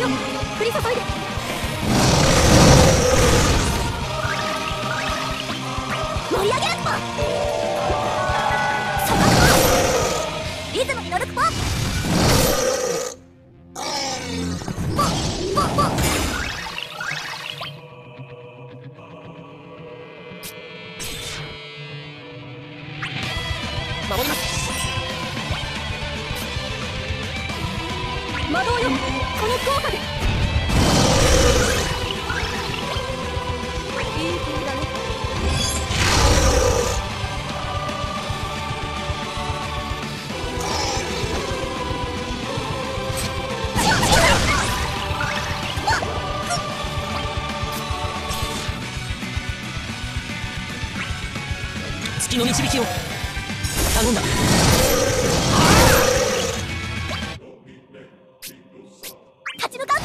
よ。降り注いで。魔導よこの効果で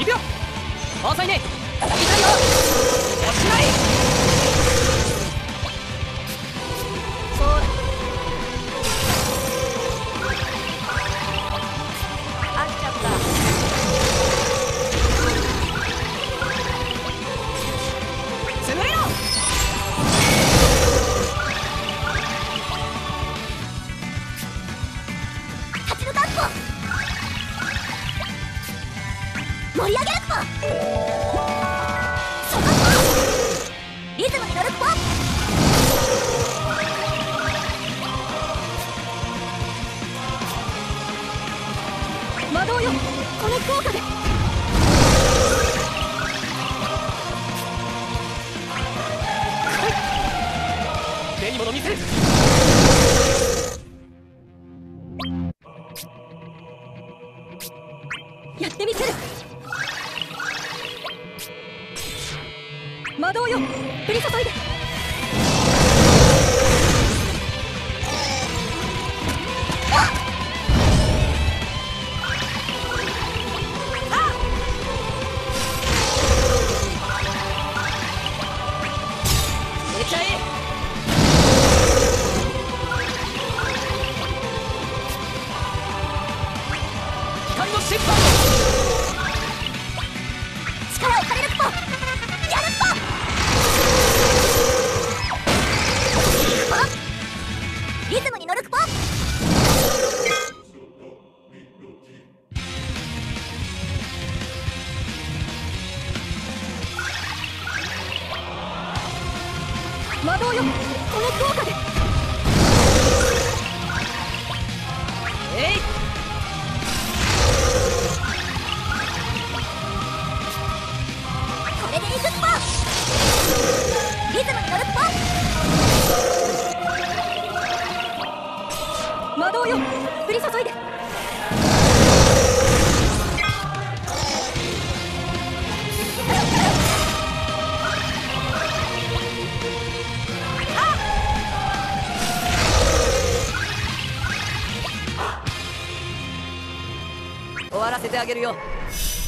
2秒遅いね痛いよ!おしまい盛り上げるっぽリズムに乗るっぽ魔導よ。この効果で。目にもの見せるやってみせる。波動よ降り注いで。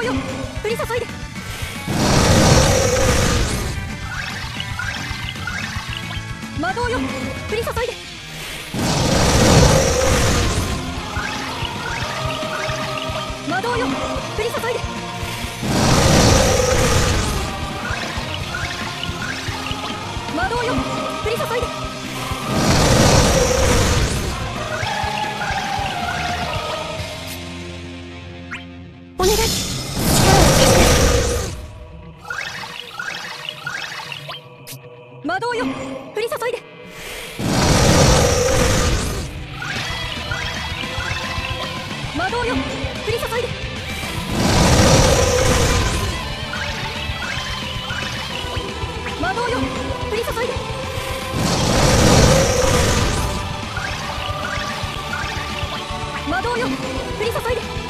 うよ。降り注いで。魔導よ。降り注いで。魔導よ。降り注いで。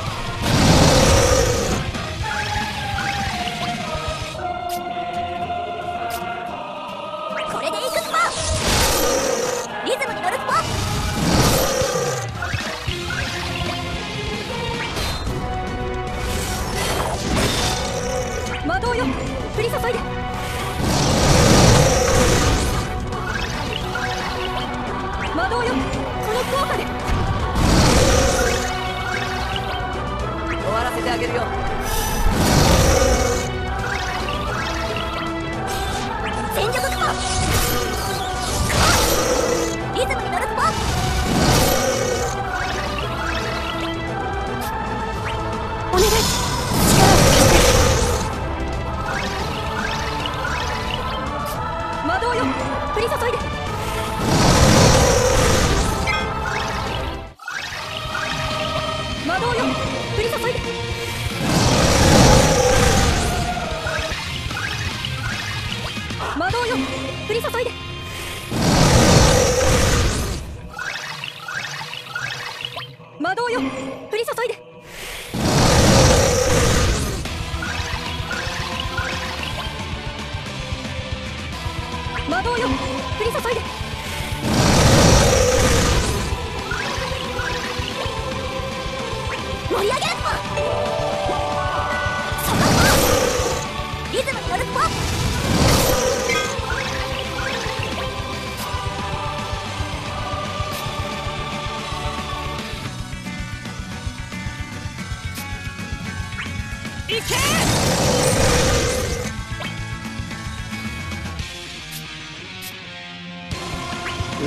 よ。降り注いで。多一点。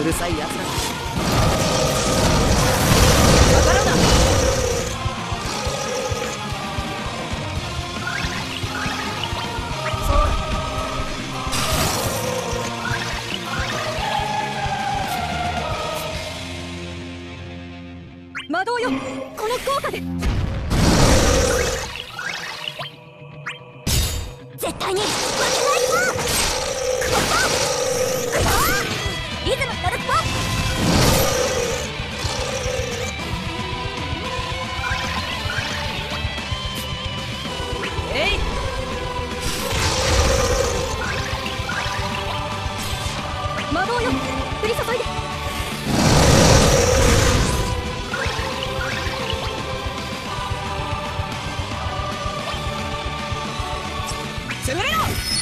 るさいら。だよこの効果で。絶対に負けないぞ ¡Celebremos!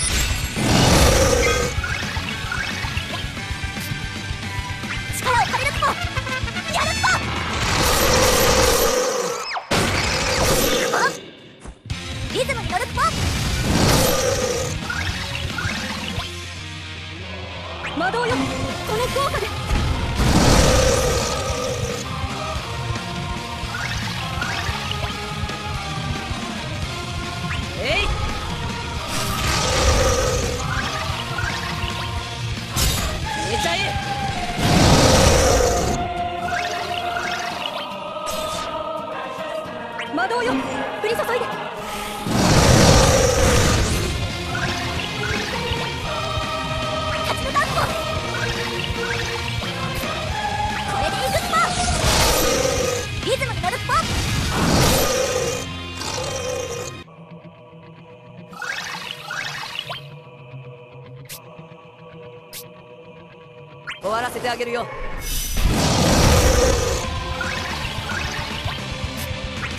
終わらせてあげるよ。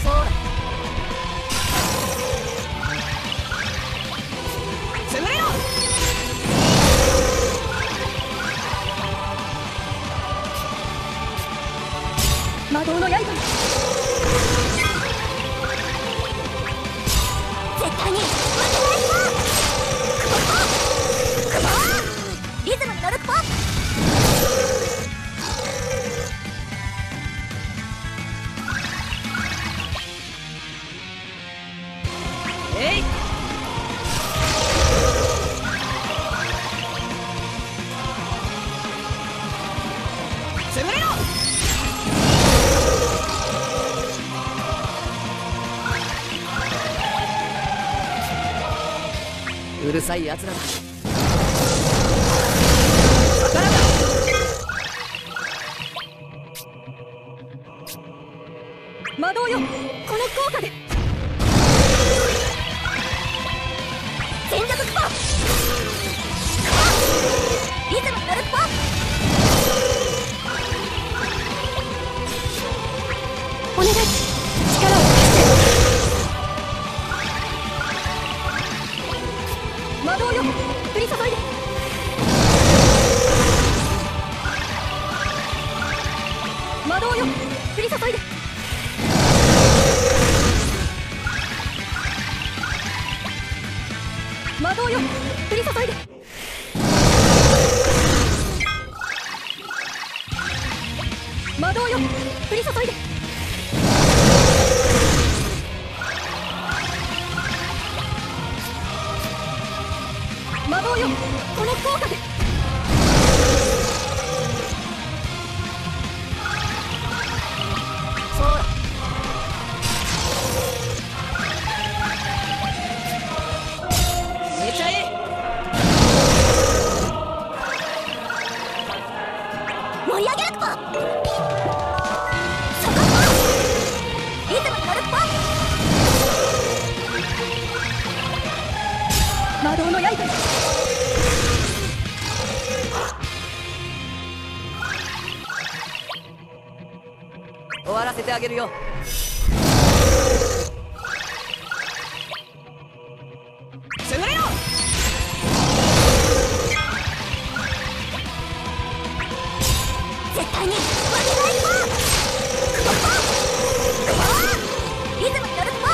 そうだ。潰れろ魔導の刃。絶対に。負けないぞクモリズムに乗るポえうるさい奴らだ。魔導よ降り注いで魔導よこの効果で。そう。だ寝ちゃえ。盛り上げるポそこポリズムに乗るポ魔導の刃らせてあげるよ。潰れろ絶対に負けないポクモポクモリズムに乗るポ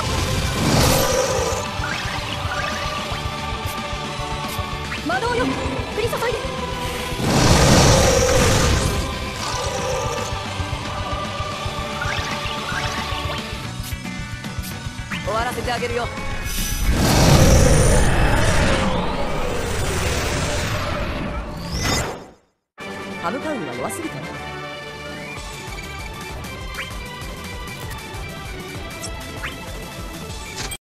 魔導よ。降り注いで。あげるよ。歯向かうには弱すぎたな